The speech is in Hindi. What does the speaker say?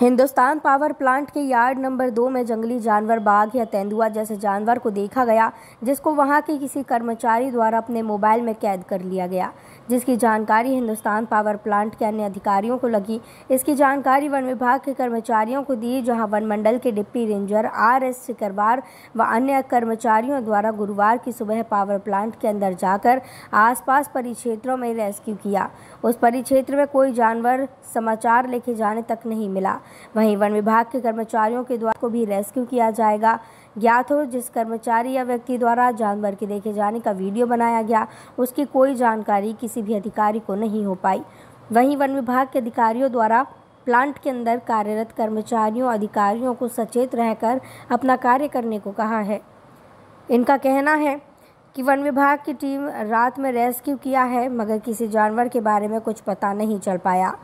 हिंदुस्तान पावर प्लांट के यार्ड नंबर दो में जंगली जानवर, बाघ या तेंदुआ जैसे जानवर को देखा गया, जिसको वहाँ के किसी कर्मचारी द्वारा अपने मोबाइल में कैद कर लिया गया। जिसकी जानकारी हिंदुस्तान पावर प्लांट के अन्य अधिकारियों को लगी। इसकी जानकारी वन विभाग के कर्मचारियों को दी, जहाँ वन मंडल के deputy ranger R S Sikarwar व अन्य कर्मचारियों द्वारा गुरुवार की सुबह पावर प्लांट के अंदर जाकर आसपास परिक्षेत्रों में रेस्क्यू किया। उस परिक्षेत्र में कोई जानवर समाचार लेके जाने तक नहीं मिला। वहीं वन विभाग के कर्मचारियों के द्वारा को भी रेस्क्यू किया जाएगा। ज्ञात हो, जिस कर्मचारी या व्यक्ति द्वारा जानवर के देखे जाने का वीडियो बनाया गया, उसकी कोई जानकारी किसी भी अधिकारी को नहीं हो पाई। वहीं वन विभाग के अधिकारियों द्वारा प्लांट के अंदर कार्यरत कर्मचारियों, अधिकारियों को सचेत रहकर अपना कार्य करने को कहा है। इनका कहना है कि वन विभाग की टीम रात में रेस्क्यू किया है, मगर किसी जानवर के बारे में कुछ पता नहीं चल पाया।